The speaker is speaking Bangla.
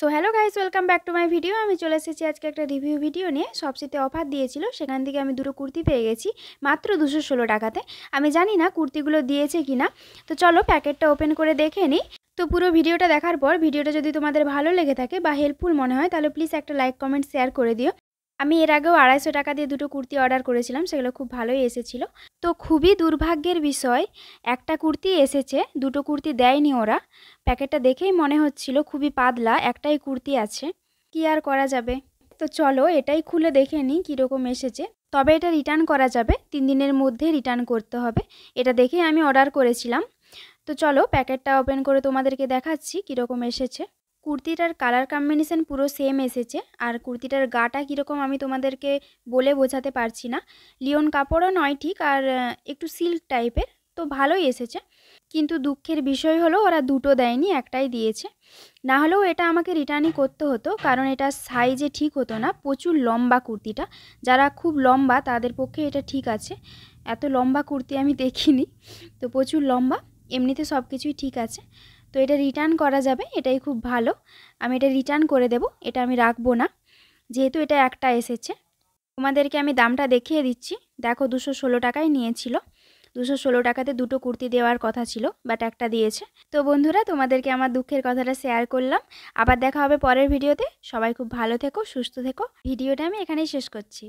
So hello guys welcome back to my video আমি চলে এসেছি আজকে একটা রিভিউ ভিডিও নিয়ে। সবচেয়ে অফার দিয়েছিল, সেখান থেকে আমি দুটো কুর্তি পেয়ে গেছি, মাত্র দুশো ষোলো টাকাতে। আমি জানি না কুর্তিগুলো দিয়েছে কি না তো চলো প্যাকেটটা ওপেন করে দেখে নিই। তো পুরো ভিডিওটা দেখার পর ভিডিওটা যদি তোমাদের ভালো লেগে থাকে বা হেল্পফুল মনে হয়, তাহলে প্লিজ একটা লাইক কমেন্ট শেয়ার করে দিও। আমি এর আগেও আড়াইশো টাকা দিয়ে দুটো কুর্তি অর্ডার করেছিলাম, সেগুলো খুব ভালোই এসেছিল। তো খুবই দুর্ভাগ্যের বিষয়, একটা কুর্তি এসেছে, দুটো কুর্তি দেয়নি ওরা। প্যাকেটটা দেখেই মনে হচ্ছিল খুবই পাতলা, একটাই কুর্তি আছে। কি আর করা যাবে? তো চলো এটাই খুলে দেখে নিই কীরকম এসেছে। তবে এটা রিটার্ন করা যাবে, তিন দিনের মধ্যে রিটার্ন করতে হবে। এটা দেখেই আমি অর্ডার করেছিলাম। তো চলো প্যাকেটটা ওপেন করে তোমাদেরকে দেখাচ্ছি কীরকম এসেছে। কুর্তিটার কালার কম্বিনেশন পুরো সেম এসেছে। আর কুর্তিটার গাটা কীরকম আমি তোমাদেরকে বলে বোঝাতে পারছি না। লিওন কাপড়ও নয় ঠিক, আর একটু সিল্ক টাইপের তো ভালোই এসেছে। কিন্তু দুঃখের বিষয় হলো, ওরা দুটো দেয়নি, একটাই দিয়েছে। না হলেও এটা আমাকে রিটার্নই করতে হতো, কারণ এটা সাইজে ঠিক হতো না, প্রচুর লম্বা কুর্তিটা। যারা খুব লম্বা, তাদের পক্ষে এটা ঠিক আছে। এত লম্বা কুর্তি আমি দেখিনি, তো প্রচুর লম্বা, এমনিতে সব কিছুই ঠিক আছে। তো এটা রিটার্ন করা যাবে, এটাই খুব ভালো। আমি এটা রিটার্ন করে দেব, এটা আমি রাখব না, যেহেতু এটা একটা এসেছে। তোমাদেরকে আমি দামটা দেখিয়ে দিচ্ছি। দেখো দুশো ষোলো টাকায় নিয়েছিল। দুশো ষোলো টাকাতে দুটো কুর্তি দেওয়ার কথা ছিল বাট একটা দিয়েছে। তো বন্ধুরা, তোমাদেরকে আমার দুঃখের কথাটা শেয়ার করলাম। আবার দেখা হবে পরের ভিডিওতে সবাই খুব ভালো থেকো, সুস্থ থেকো। ভিডিওটা আমি এখানেই শেষ করছি।